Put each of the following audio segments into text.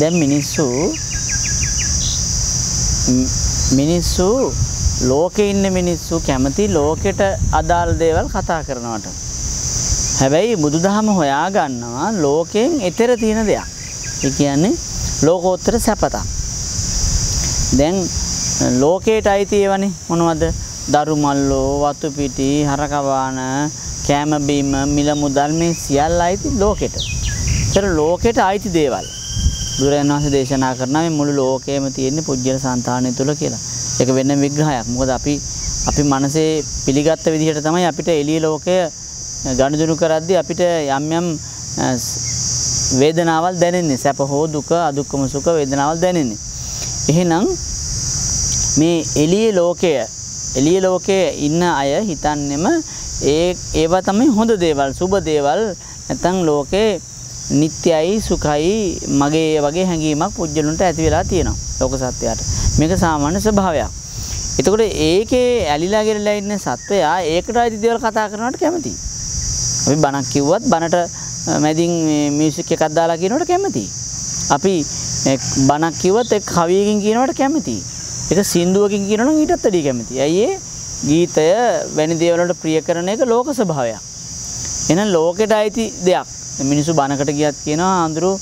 දැන් මිනිස්සු මිනිස්සු ලෝකේ ඉන්න මිනිස්සු කැමති ලෝකෙට අදාළ දේවල් කතා කරනවට. හැබැයි බුදුදහම හොයා ගන්නවා ලෝකයෙන් එතර තියෙන දෙයක්. ඒ කියන්නේ ලෝකෝත්තර සැපතක්. දැන් ලෝකයට අයිති ඒවනේ මොනවද? දරු මල්ලෝ, වතු පිටි, හරකවාන, කෑම බීම, මිල මුදල් මේ සියල්ල අයිති ලෝකෙට. ඒතර ලෝකෙට අයිති දේවල්. බුදුරජාණන් වහන්සේ දේශනා කරනවා මේ මුළු ලෝකයේම තියෙන පුජ්‍යල సంతානය තුල කියලා. ඒක වෙන විග්‍රහයක්. මොකද අපි අපි මනසේ පිළිගත්ත විදිහට තමයි අපිට එළිය ලෝකය ගනුදෙනු කරද්දී අපිට යම් යම් වේදනාවල් දැනෙන්නේ. සැප හෝ දුක, අදුක්කම සුඛ වේදනාවල් දැනෙන්නේ. එහෙනම් මේ එළිය ලෝකය එළිය ලෝකයේ ඉන්න අය හිතන්නෙම ඒ ඒවා තමයි හොඳ දේවල්, සුබ දේවල් නැත්නම් ලෝකේ නිට්ටයයි සුඛයි මගේ වගේ හැඟීමක් පුජ්‍යලුන්ට ඇති වෙලා තියෙනවා ලෝක සත්‍යයට. මේක සාමාන්‍ය ස්වභාවයක්. එතකොට ඒකේ ඇලිලා ගෙරලා ඉන්න සත්වයා ඒකට අයිති දේවල් කතා කරනවට කැමතියි. අපි බණක් කිව්වත් බණට මැදින් මියුසික් එකක් දාලා කියනවට කැමතියි. අපි බණක් කිව්වත් එක් කවියකින් කියනවට කැමතියි. ඒක සින්දුවකින් කියනවනම් ඊටත් වැඩිය කැමතියි. ඇයි ඒ ගීතය වැනි දේවල් වලට ප්‍රිය කරන එක ලෝක ස්වභාවයක්. එහෙනම් ලෝකෙට අයිති දෙයක්. මිනිස්සු බණකට ගියත් කියනවා ආඳුරු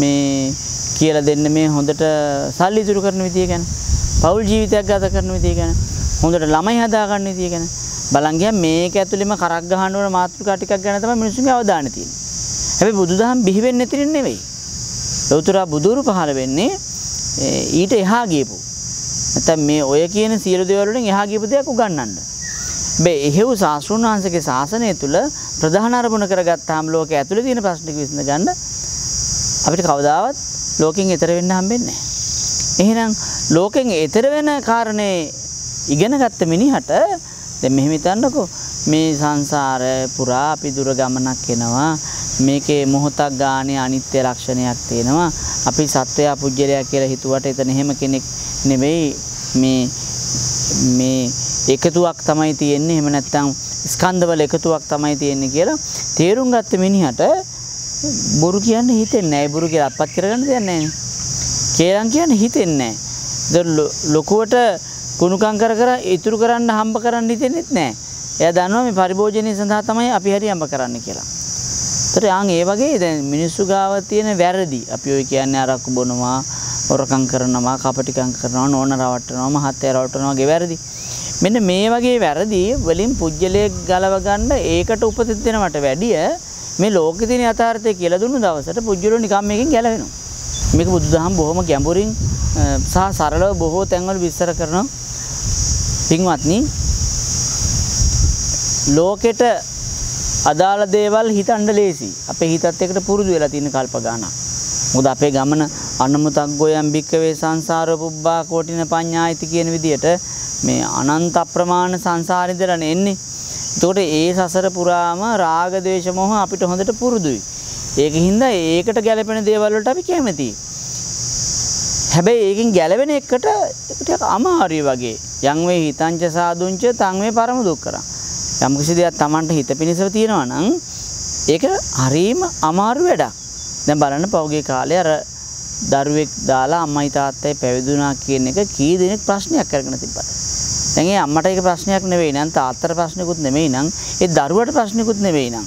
මේ කියලා දෙන්න මේ හොඳට සල්ලි ඉතුරු කරන විදිය ගැන. පෞල් ජීවිතයක් ගත කරන විදිය ගැන. හොඳට ළමයි හදා ගන්න විදිය ගැන. බලන් ගියා මේක ඇතුළෙම කරක් ගහන්න ඕන මාතෘකා ටිකක් ගැන තමයි මිනිස්සුන්ගේ අවධානය තියෙන්නේ. හැබැයි බුදුදහම බිහි වෙන්නේ නැතිරින් නෙවෙයි. ලෞතර බුදුරු පහළ වෙන්නේ ඊට එහා ගියපු නැත්නම් මේ ඔය කියන සියලු දේවල් වලින් එහා ගියපු දෙයක් උගන්වන්න. මේ එහෙව් සාස්ෘණ වංශගේ ශාසනය තුල ප්‍රධාන අරමුණ කරගත්තාම ලෝකයේ ඇතුලේ තියෙන ප්‍රශ්න ටික විසඳ ගන්න අපිට කවදාවත් ලෝකෙන් එතර වෙන්න හම්බෙන්නේ නැහැ. එහෙනම් ලෝකෙන් එතර වෙන කාරණේ ඉගෙන ගත්ත මිනිහට දැන් මෙහෙම හිතන්නකෝ. මේ සංසාර පුරා අපි දුර ගමනක් එනවා. මේකේ මොහොතක් ගානේ අනිත්‍ය ලක්ෂණයක් තියෙනවා. අපි සත්වයා පුජ්‍යලයා කියලා හිතුවට එතන එහෙම කෙනෙක් නෙවෙයි මේ මේ එකතුවක් තමයි තියෙන්නේ එහෙම නැත්නම් ස්කන්ධවල එකතුවක් තමයි තියෙන්නේ කියලා තේරුම් ගත්ත මිනිහට බොරු කියන්න හිතෙන්නේ නැහැ. බොරු කියලා අපත් කරගන්න දෙයක් නැහැ. කේලම් කියන්න හිතෙන්නේ නැහැ. ලොකුවට කුණුකම් කර කර ඉතුරු කරන්න හම්බ කරන්න හිතෙන්නේත් නැහැ. එයා දන්නවා මේ පරිභෝජනය සඳහා තමයි අපි හරි හම්බ කරන්න කියලා. ඒතර ආන් ඒ වගේ දැන් මිනිස්සු ගාව තියෙන වැරදි අපි ඔය කියන්නේ අරක්කු බොනවා හොරකම් කරනවා කපටිකම් කරනවා නෝන රවට්ටනවා මහත්තයා රවට්ටනවා වගේ වැරදි. මෙන්න මේ වගේ වැරදි වලින් පුජ්‍යලයක් ගලව ගන්න ඒකට උපදෙස් දෙනවට වැඩිය මේ ලෝකේ තියෙන යථාර්ථය කියලා දුන්නු දවසට පුජ්‍යලෝ නිකම් මේකෙන් ගැලවෙනවා. මේක බුදුදහම බොහොම ගැඹුරින් සහ සරලව බොහෝ තැන්වල විස්තර කරනවා. පින්වත්නි ලෝකෙට අදාළ දේවල් හිතන්න ලේසි. අපේ හිතත් එක්ක පුරුදු වෙලා තියෙන කල්ප ගානක්. මොකද අපේ ගමන අනමුතක් ගෝයම් භික්කවේ සංසාර පුබ්බා කෝටින පඤ්ඤායිති කියන විදිහට මේ අනන්ත අප්‍රමාණ සංසාරේ ඉඳලා එන්නේ. එතකොට ඒ සසර පුරාම රාග දේශ මොහ අපිට හොඳට පුරුදුයි. ඒකින්ද ඒකට ගැලපෙන දේවල් වලට අපි කැමතියි. හැබැයි ඒකෙන් ගැලවෙන එකට ටිකක් අමාරුයි වගේ. යම් වේ හිතංච සාදුංච තං වේ පරම දුක්කරං. යම් කිසි දෙයක් Tamanට හිත පිණිසව තියෙනවා නම් ඒක හරීම අමාරු වැඩක්. දැන් බලන්න පෞගේ කාලේ අර දරුවෙක් දාලා අම්මයි තාත්තයි පැවිදුණා කියන එක කී දෙනෙක් ප්‍රශ්නයක් කරගෙන තිබ්බද? දැන් ඒ අම්මට ඒක ප්‍රශ්නයක් නෙවෙයි නං තාත්තට ප්‍රශ්නකුත් නෙවෙයි නං ඒ දරුවට ප්‍රශ්නකුත් නෙවෙයි නං.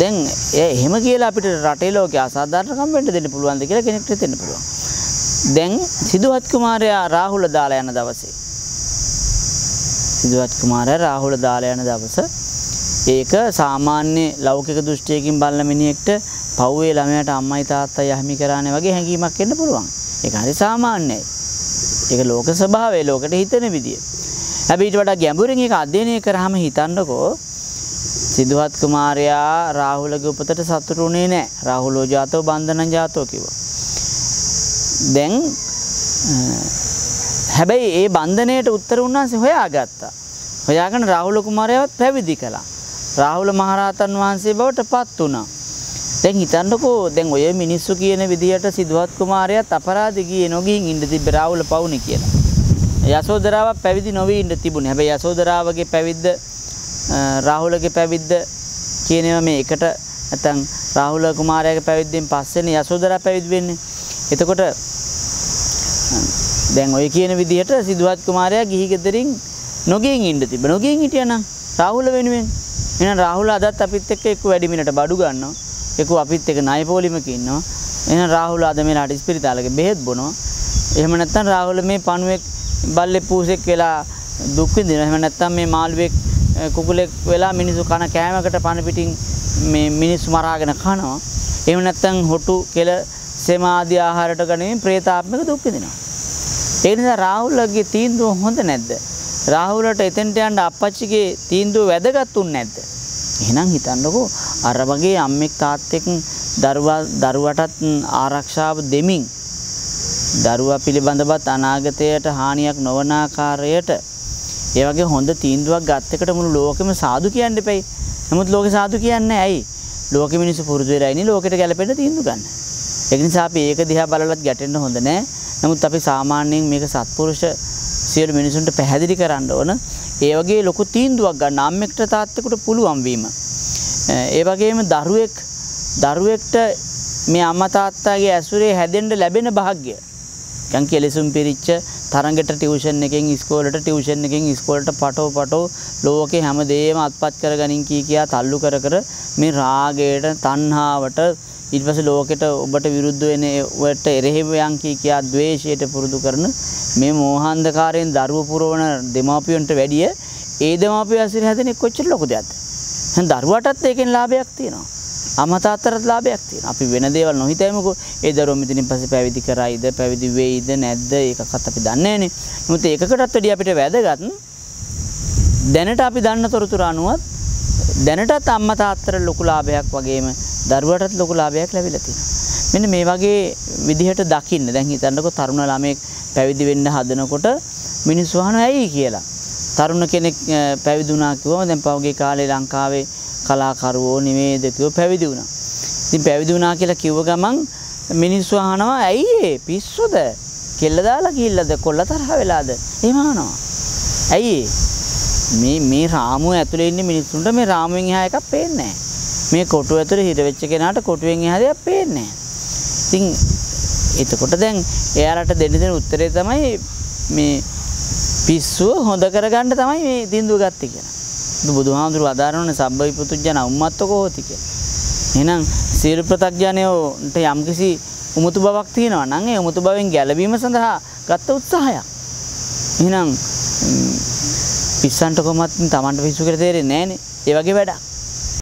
දැන් එහෙම කියලා අපිට රටේ ලෝකයේ අසාධාරණකම් වෙන්න දෙන්න පුළුවන්ද කියලා කෙනෙක්ට හිතෙන්න පුළුවන්. දැන් සිදුවත් කුමාරයා රාහුල දාලා යන දවසේ සිදුවත් කුමාරයා රාහුල දාලා යන දවස ඒක සාමාන්‍ය ලෞකික දෘෂ්ටියකින් බලන මිනිහෙක්ට පව්වේ ළමයාට අම්මයි තාත්තයි යහමි කරානේ වගේ හැඟීමක් එන්න පුළුවන්. ඒක හරි සාමාන්‍යයි. ඒක ලෝක ස්වභාවය ලෝකෙට හිතෙන විදිය. හැබැයි ඊට වඩා ගැඹුරින් ඒක අධ්‍යයනය කරාම හිතන්නකෝ සිදුවත් කුමාරයා රාහුලගේ උපතට සතුටුුනේ නැහැ. රාහුලෝ ජාතෝ බන්ධනං ජාතෝ කිව්වා. දැන් හැබැයි ඒ බන්ධනයට උත්තර උන්වහන්සේ හොයාගත්තා. හොයාගෙන රාහුල කුමාරයාවත් පැවිදි කළා. රාහුල මහරහතන් වහන්සේ බවට පත් වුණා. දැන් හිතන්නකෝ දැන් ඔය මිනිස්සු කියන විදිහට සිදුවත් කුමාරයාත් අපරාධ ගියේ නොගින් ඉන්න තිබ්බ රාහුල පවුනේ කියලා. යසෝදරාව පැවිදි නොවී ඉන්න තිබුණේ. හැබැයි යසෝදරාවගේ පැවිද්ද රාහුලගේ පැවිද්ද කියන ඒවා මේ එකට නැත්නම් රාහුල කුමාරයාගේ පැවිද්දෙන් පස්සේනේ යසෝදරා පැවිදි වෙන්නේ. එතකොට දැන් ඔය කියන විදිහට සිදුවත් කුමාරයා ගිහි ගෙදරින් නොගෙන් ඉන්න තිබ්බ. නොගෙන් හිටියානම් රාහුල වෙනුවෙන්. එහෙනම් රාහුල අදත් අපිත් එක්ක එක්ක වැඩිමිනට බඩු ගන්නවා. එක්ක අපිත් එක්ක ණය පොලිමක ඉන්නවා. එහෙනම් රාහුල අද මෙලාට ඉස්පිරිතාලේ බෙහෙත් බොනවා. එහෙම නැත්නම් රාහුල මේ පණුවෙක් බල්ලේ පූසෙක් වෙලා දුක් විඳිනවා. එහෙම නැත්නම් මේ මාළුවෙක් කුකුලෙක් වෙලා මිනිස්සු කන කෑමකට පණ පිටින් මේ මිනිස්සු මරාගෙන කනවා. එහෙම නැත්නම් හොටු කෙල සෙම ආදී ආහාරයට ගනිමින් ප්‍රේතාත්මක දුක් විඳිනවා. ඒ නිසා රාහුලගේ තීන්දුව හොඳ නැද්ද? රාහුලට එතෙන්ට යන්න අප්පච්චිගේ තීන්දුව වැදගත් උන්නේ නැද්ද? එහෙනම් හිතන්නකෝ අර වගේ අම්මෙක් තාත්තෙක් දරුවා දරුවටත් ආරක්ෂාව දෙමින් දරුවා පිළිබඳවත් අනාගතයට හානියක් නොවන ආකාරයට ඒ වගේ හොඳ තීන්දුවක් ගත් එකට මුළු ලෝකෙම සාදු කියන්න එපයි. නමුත් ලෝකේ සාදු කියන්නේ ඇයි? ලෝකෙ මිනිස්සු පුරුදු වෙලා ඉන්නේ ලෝකෙට ගැලපෙන්න තීන්දුව ගන්න. ඒක නිසා අපි ඒක දිහා බලලත් ගැටෙන්න හොඳ නැහැ. නමුත් අපි සාමාන්‍යයෙන් මේක සත්පුරුෂ සියලු මිනිසුන්ට පැහැදිලි කරන්න ඕන. ඒ වගේ ලොකු තීන්දුවක් ගන්න අම්මෙක්ට තාත්තෙකුට පුළුවන් වීම. ඒ වගේම දරුවෙක් දරුවෙක්ට මේ අම්මා තාත්තාගේ ඇසුරේ හැදෙන්න ලැබෙන වාග්ය. නිකන් කෙලෙසුම් පිරිච්ච තරඟට ටියුෂන් එකෙන් ඉස්කෝලේට ටියුෂන් එකෙන් ඉස්කෝලේට පටෝ පටෝ ලෝකේ හැමදේම අත්පත් කරගනින් කී කියා තල්ලු කර කර මේ රාගයට තණ්හාවට ඊට පස්සේ ලෝකෙට ඔබට විරුද්ධ වෙන වට එරෙහිව යන් කී කියා ද්වේෂයට පුරුදු කරන මේ මෝහාන්ධකාරයෙන් දරුව පුරවන දෙමාපියන්ට වැඩිය ඒ දෙමාපිය ඇසිර හැදෙන කොච්චර ලොකු දෙයක්ද? එහෙනම් දරුවටත් ඒකෙන් ලාභයක් තියෙනවා. අම්මා තාත්තටත් ලාභයක් තියෙනවා. අපි වෙන දේවල් නොහිතයිමුකෝ. ඒ දරුවෝ මෙතනින් පස්සේ පැවිදි කරයිද, පැවිදි වෙයිද නැද්ද ඒකකත් අපි දන්නේ නැහනේ. මොකද ඒකකටත් වැඩිය අපිට වැදගත් දැනට අපි දන්න තොරතුරු අනුවත් දැනටත් අම්මා තාත්තට ලොකු ලාභයක් වගේම දරුවටත් ලොකු ලාභයක් ලැබිලා තියෙනවා. මෙන්න මේ වගේ විදිහට දකින්න. දැන් හිතන්නකෝ තරුණ ළමයෙක් පැවිදි වෙන්න හදනකොට මිනිස්සු අහනවා ඇයි කියලා. තරුණ කෙනෙක් පැවිදි වුණා කිව්වම දැන් පහුගිය කාලේ ලංකාවේ කලාකරුවෝ නිවේදකයෝ පැවිදි වුණා. ඉතින් පැවිදි වුණා කියලා කිව්ව ගමන් මිනිස්සු අහනවා ඇයි ඒ පිස්සුද? කෙල්ල දාලා ගිහිල්ලාද කොල්ල තරහ වෙලාද? එහෙම අහනවා. ඇයි මේ මේ රාමුව ඇතුලේ ඉන්න මිනිස්සුන්ට මේ රාමුවෙන් එහා එකක් පේන්නේ නැහැ. මේ කොටුව ඇතුලේ හිර වෙච්ච කෙනාට කොටුවෙන් එහා දෙයක් පේන්නේ නැහැ. ඉතින් එතකොට දැන් එයාලට දෙන්න දෙන උත්තරේ තමයි මේ පිස්සුව හොඳ කරගන්න තමයි මේ දින්දුව ගත්තේ කියලා. බුදුහාමුදුරුවෝ අදාරනනේ සබ්බයි පුතුජන උම්මත්තකෝ හොති කියලා. එහෙනම් සීල ප්‍රත්‍යඥයෝන්ට යම්කිසි උමුතු බවක් තියෙනවා නම් ඒ උමුතු බවෙන් ගැලවීම සඳහා ගත්ත උත්සාහයක්. එහෙනම් පිස්සන්ට කොහොමත් Tamanට පිස්සු කියලා තේරෙන්නේ නැහනේ. ඒ වගේ වැඩක්.